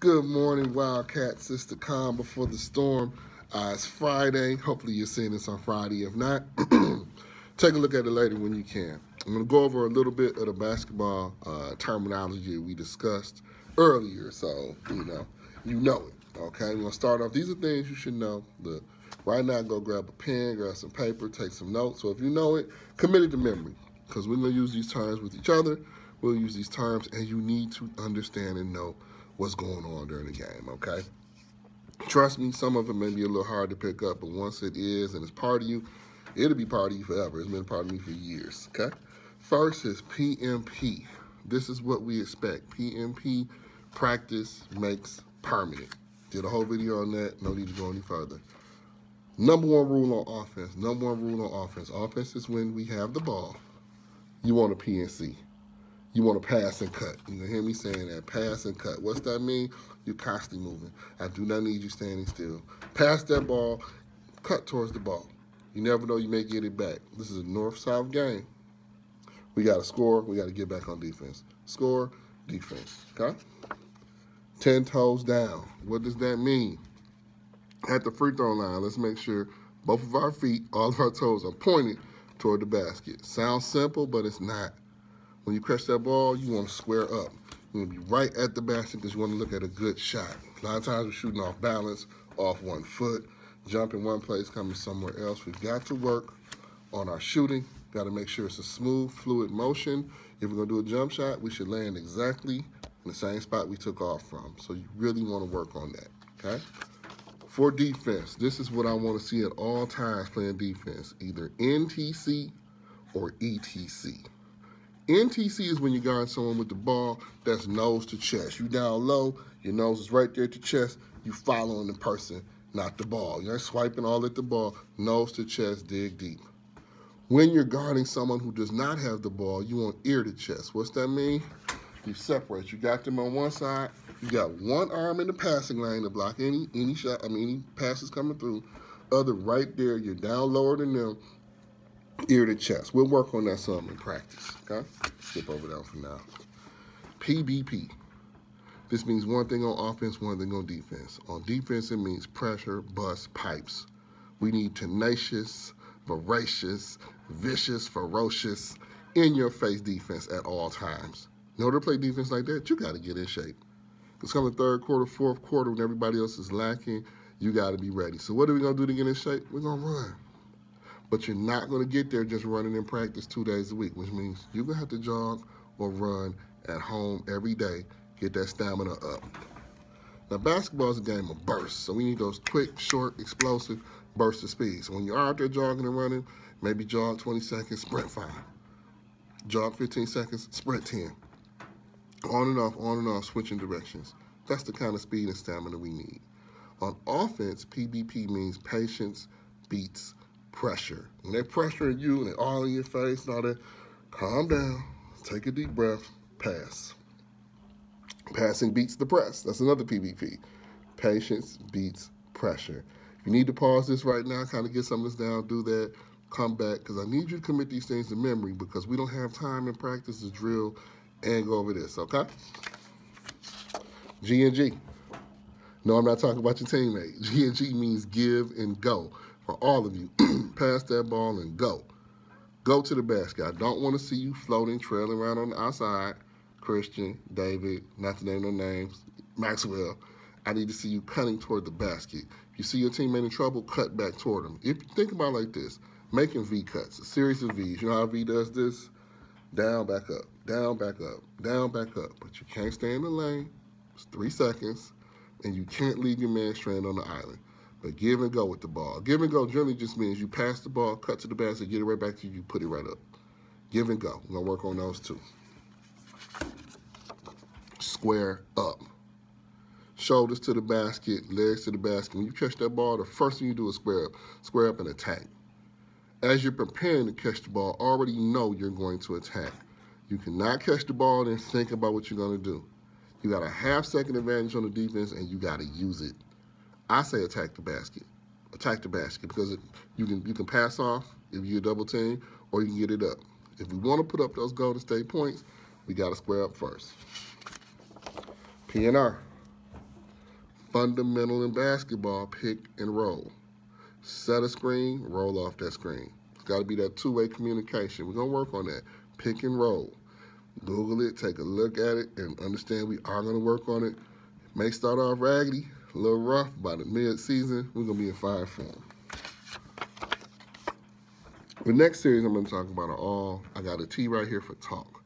Good morning, Wildcats. It's the calm before the storm. Uh, it's Friday. Hopefully, you're seeing this on Friday. If not, take a look at it later when you can. I'm going to go over a little bit of the basketball uh, terminology we discussed earlier, so you know you know it. Okay, we're going to start off. These are things you should know. The right now, go grab a pen, grab some paper, take some notes. So if you know it, commit it to memory because we're going to use these terms with each other. We'll use these terms, and you need to understand and know what's going on during the game, okay? Trust me, some of it may be a little hard to pick up, but once it is and it's part of you, it'll be part of you forever. It's been part of me for years, okay? First is PMP. This is what we expect. PMP, practice makes permanent. Did a whole video on that. No need to go any further. Number one rule on offense. Number one rule on offense. Offense is when we have the ball. You want a PNC you want to pass and cut. You hear me saying that, pass and cut. What's that mean? You're constantly moving. I do not need you standing still. Pass that ball, cut towards the ball. You never know, you may get it back. This is a north-south game. We got to score, we got to get back on defense. Score, defense, okay? 10 toes down. What does that mean? At the free throw line, let's make sure both of our feet, all of our toes are pointed toward the basket. Sounds simple, but it's not. When you catch that ball, you want to square up. You want to be right at the basket because you want to look at a good shot. A lot of times we're shooting off balance, off one foot, jumping in one place, coming somewhere else. We've got to work on our shooting. Got to make sure it's a smooth, fluid motion. If we're going to do a jump shot, we should land exactly in the same spot we took off from. So you really want to work on that, okay? For defense, this is what I want to see at all times playing defense, either NTC or ETC. NTC is when you guard someone with the ball that's nose to chest. You down low, your nose is right there at the chest. You following the person, not the ball. You're swiping all at the ball, nose to chest, dig deep. When you're guarding someone who does not have the ball, you want ear to chest. What's that mean? You separate. You got them on one side. You got one arm in the passing lane to block any any shot. I mean, any passes coming through. Other right there. You're down lower than them ear to chest. We'll work on that some in practice, okay? Skip over that for now. PBP. This means one thing on offense, one thing on defense. On defense, it means pressure, bust, pipes. We need tenacious, voracious, vicious, ferocious, in-your-face defense at all times. In order to play defense like that, you got to get in shape. It's the third quarter, fourth quarter, when everybody else is lacking, you got to be ready. So what are we going to do to get in shape? We're going to run. But you're not going to get there just running in practice two days a week, which means you're going to have to jog or run at home every day, get that stamina up. Now, basketball is a game of bursts, so we need those quick, short, explosive bursts of speed. So when you're out there jogging and running, maybe jog 20 seconds, sprint 5. Jog 15 seconds, sprint 10. On and off, on and off, switching directions. That's the kind of speed and stamina we need. On offense, PBP means patience beats pressure. When they're pressuring you and they're all in your face and all that, calm down, take a deep breath, pass. Passing beats the press. That's another PBP. Patience beats pressure. If you need to pause this right now, kind of get some of this down, do that, come back, because I need you to commit these things to memory because we don't have time in practice to drill and go over this, okay? G and G. No, I'm not talking about your teammate. G and G means give and go for all of you. Pass that ball and go. Go to the basket. I don't want to see you floating, trailing around on the outside. Christian, David, not to name no names, Maxwell. I need to see you cutting toward the basket. If you see your teammate in trouble, cut back toward them. If you think about like this, making V cuts, a series of V's. You know how V does this? Down, back up, down, back up, down, back up. But you can't stay in the lane. It's three seconds. And you can't leave your man stranded on the island. But give and go with the ball. Give and go generally just means you pass the ball, cut to the basket, get it right back to you, you put it right up. Give and go. We're going to work on those two. Square up. Shoulders to the basket, legs to the basket. When you catch that ball, the first thing you do is square up. Square up and attack. As you're preparing to catch the ball, already know you're going to attack. You cannot catch the ball and think about what you're going to do. You got a half second advantage on the defense, and you got to use it. I say attack the basket. Attack the basket because you can you can pass off if you're double team or you can get it up. If we want to put up those Golden State points, we got to square up first. PNR. fundamental in basketball, pick and roll. Set a screen, roll off that screen. It's got to be that two-way communication. We're going to work on that. Pick and roll. Google it, take a look at it, and understand we are going to work on it. May start off raggedy, a little rough. By the mid-season, we're going to be in fine form. The next series I'm going to talk about are all, I got a T right here for talk.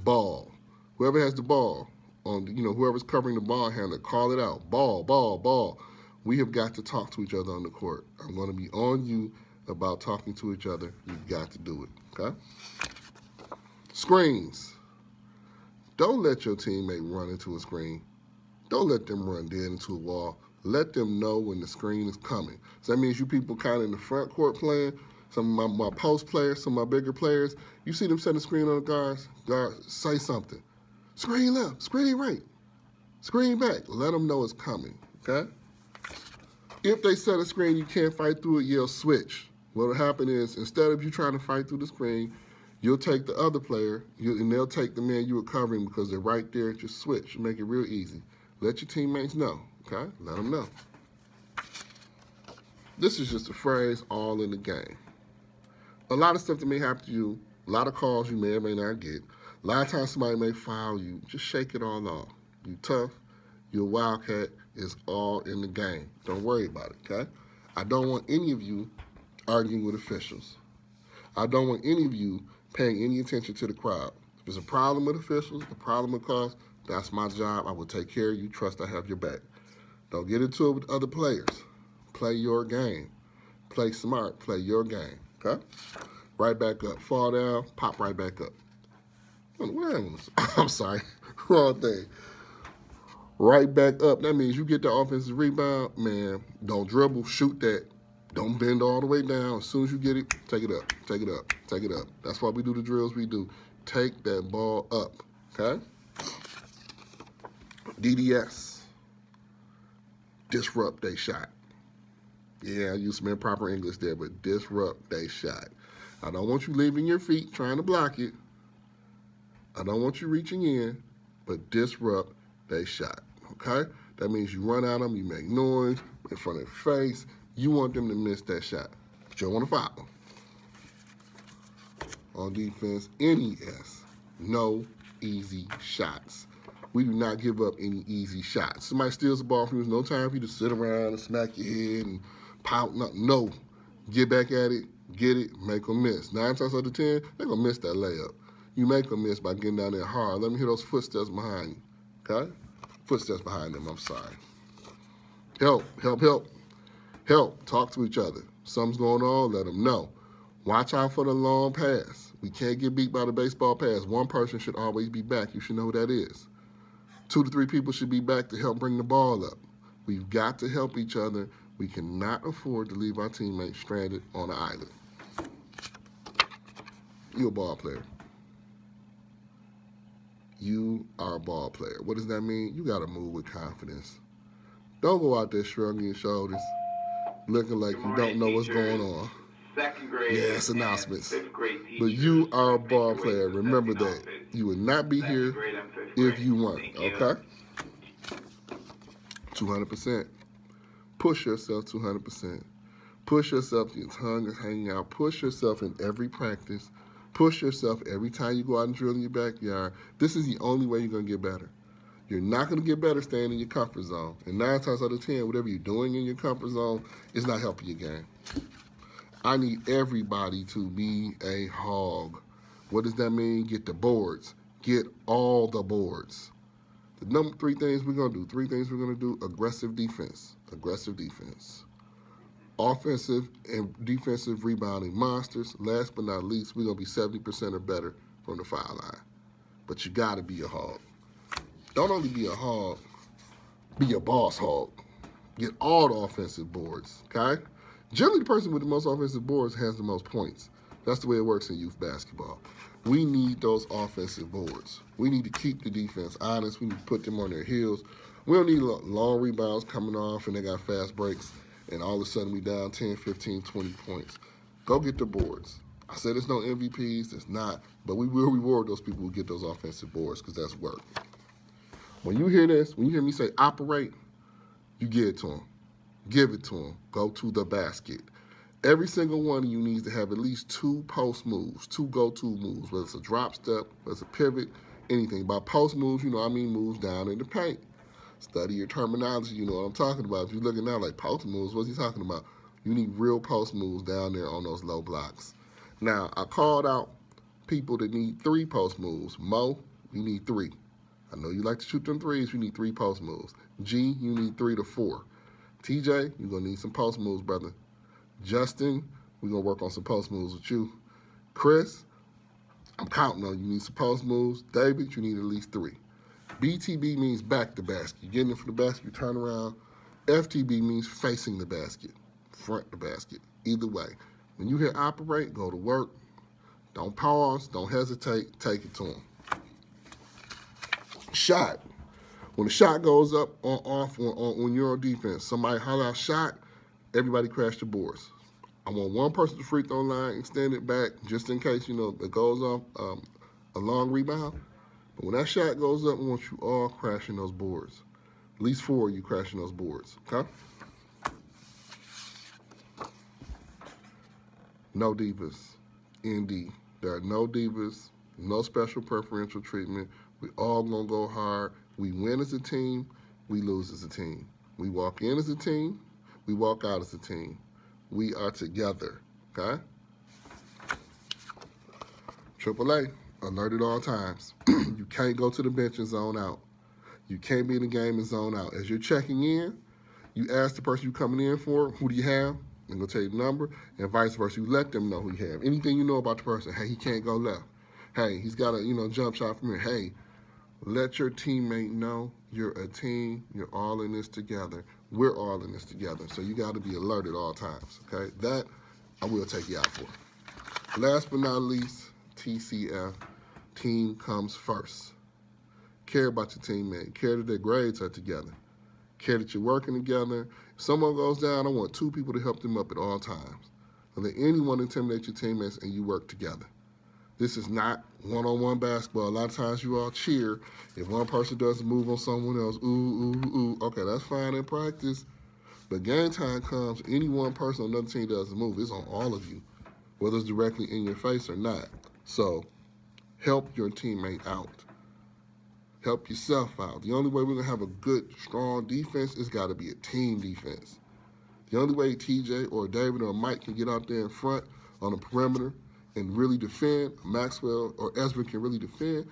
Ball. Whoever has the ball, on you know whoever's covering the ball handler, call it out. Ball, ball, ball. We have got to talk to each other on the court. I'm going to be on you about talking to each other. You've got to do it. Okay. Screens. Don't let your teammate run into a screen. Don't let them run dead into a wall. Let them know when the screen is coming. So that means you people kind of in the front court playing, some of my, my post players, some of my bigger players, you see them setting the screen on the guards, guard, say something. Screen left, screen right, screen back. Let them know it's coming, okay? If they set a screen, you can't fight through it, yell switch. What'll happen is, instead of you trying to fight through the screen, you'll take the other player, you, and they'll take the man you were covering because they're right there your switch. Make it real easy. Let your teammates know, okay? Let them know. This is just a phrase all in the game. A lot of stuff that may happen to you, a lot of calls you may or may not get, a lot of times somebody may foul you. Just shake it all off. You tough. You're a wildcat. It's all in the game. Don't worry about it, okay? I don't want any of you arguing with officials. I don't want any of you paying any attention to the crowd. If there's a problem with officials, a problem with calls, that's my job. I will take care of you. Trust I have your back. Don't get into it with other players. Play your game. Play smart. Play your game, okay? Right back up. Fall down, pop right back up. I'm sorry, wrong thing. Right back up. That means you get the offensive rebound, man. Don't dribble, shoot that. Don't bend all the way down. As soon as you get it, take it up, take it up, take it up. That's why we do the drills we do. Take that ball up, okay? DDS. Disrupt they shot. Yeah, I used some improper English there, but disrupt they shot. I don't want you leaving your feet trying to block it. I don't want you reaching in, but disrupt they shot, okay? That means you run at them, you make noise in front of their face. You want them to miss that shot, but you don't want to foul. On defense, NES, no easy shots. We do not give up any easy shots. Somebody steals the ball from you, there's no time for you to sit around and smack your head and pout. No, no. Get back at it, get it, make them miss. Nine times out of ten, they're going to miss that layup you make a miss by getting down there hard. Let me hear those footsteps behind you, okay? Footsteps behind them, I'm sorry. Help, help, help. Help, talk to each other. Something's going on, let them know. Watch out for the long pass. We can't get beat by the baseball pass. One person should always be back. You should know who that is. Two to three people should be back to help bring the ball up. We've got to help each other. We cannot afford to leave our teammates stranded on an island. You're a ball player you are a ball player. What does that mean? You got to move with confidence. Don't go out there shrugging your shoulders, looking like you don't know what's going on. Second grade. Yes, announcements. But you are a ball player. Remember that. You would not be here if you weren't. Okay? 200%. Push yourself 200%. Push yourself. Your tongue is hanging out. Push yourself in every practice. Push yourself every time you go out and drill in your backyard. This is the only way you're going to get better. You're not going to get better staying in your comfort zone. And nine times out of ten, whatever you're doing in your comfort zone is not helping your game. I need everybody to be a hog. What does that mean? Get the boards. Get all the boards. The number three things we're going to do. Three things we're going to do. Aggressive defense. Aggressive defense offensive and defensive rebounding monsters. Last but not least, we're going to be 70% or better from the foul line. But you got to be a hog. Don't only be a hog, be a boss hog. Get all the offensive boards, okay? Generally, the person with the most offensive boards has the most points. That's the way it works in youth basketball. We need those offensive boards. We need to keep the defense honest. We need to put them on their heels. We don't need long rebounds coming off and they got fast breaks and all of a sudden we down 10, 15, 20 points. Go get the boards. I said there's no MVPs, there's not, but we will reward those people who get those offensive boards because that's work. When you hear this, when you hear me say operate, you give it to them. Give it to them. Go to the basket. Every single one of you needs to have at least two post moves, two go-to moves, whether it's a drop step, whether it's a pivot, anything. By post moves, you know I mean moves down in the paint. Study your terminology, you know what I'm talking about. If you're looking now like post moves, what's he talking about? You need real post moves down there on those low blocks. Now, I called out people that need three post moves. Mo, you need three. I know you like to shoot them threes. You need three post moves. G, you need three to four. TJ, you're going to need some post moves, brother. Justin, we're going to work on some post moves with you. Chris, I'm counting on you. You need some post moves. David, you need at least three. BTB means back the basket. You're getting it from the basket, you turn around. FTB means facing the basket, front the basket. Either way. When you hit operate, go to work. Don't pause. Don't hesitate. Take it to them. Shot. When the shot goes up or off on, on, when you're on defense, somebody holler out shot, everybody crash the boards. I want one person to free throw line, extend it back just in case, you know, it goes off um, a long rebound. But when that shot goes up, I want you all crashing those boards. At least four of you crashing those boards, okay? No divas, ND. There are no divas, no special preferential treatment. We all gonna go hard. We win as a team, we lose as a team. We walk in as a team, we walk out as a team. We are together, okay? AAA, alert at all times. you can't go to the bench and zone out. You can't be in the game and zone out. As you're checking in, you ask the person you're coming in for, who do you have? And go tell you the number, and vice versa. You let them know who you have. Anything you know about the person. Hey, he can't go left. Hey, he's got a you know jump shot from here. Hey, let your teammate know you're a team. You're all in this together. We're all in this together. So you got to be alert at all times. Okay, that I will take you out for. Last but not least, TCF. Team comes first. Care about your teammate. Care that their grades are together. Care that you're working together. If someone goes down, I want two people to help them up at all times. Don't let anyone intimidate your teammates and you work together. This is not one-on-one basketball. A lot of times you all cheer. If one person doesn't move on someone else, ooh, ooh, ooh, okay, that's fine in practice. But game time comes, any one person on another team doesn't move. It's on all of you, whether it's directly in your face or not. So help your teammate out. Help yourself out. The only way we're going to have a good, strong defense is got to be a team defense. The only way TJ or David or Mike can get out there in front on the perimeter and really defend, Maxwell or Ezra can really defend,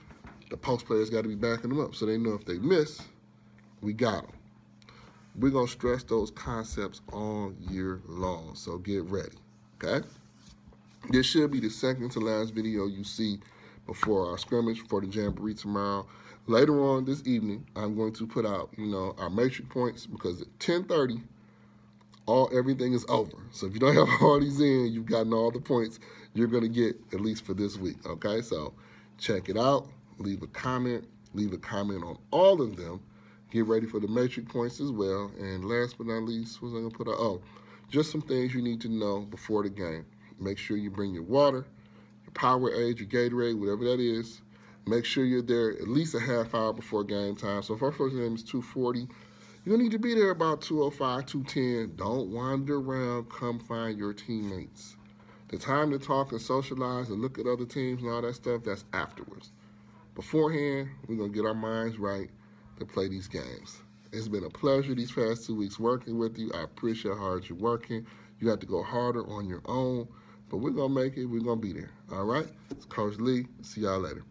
the post players got to be backing them up so they know if they miss, we got them. We're going to stress those concepts all year long, so get ready, okay? This should be the second to last video you see before our scrimmage for the Jamboree tomorrow. Later on this evening, I'm going to put out, you know, our matrix points because at 1030, all everything is over. So if you don't have all these in, you've gotten all the points you're going to get at least for this week. Okay, so check it out. Leave a comment. Leave a comment on all of them. Get ready for the metric points as well. And last but not least, was I going to put out? Oh, just some things you need to know before the game. Make sure you bring your water, your Powerade, your Gatorade, whatever that is. Make sure you're there at least a half hour before game time. So if our first game is 240, you need to be there about 205, 210. Don't wander around. Come find your teammates. The time to talk and socialize and look at other teams and all that stuff, that's afterwards. Beforehand, we're going to get our minds right to play these games. It's been a pleasure these past two weeks working with you. I appreciate how hard you're working. You have to go harder on your own, but we're going to make it. We're going to be there. All right? It's Coach Lee. See y'all later.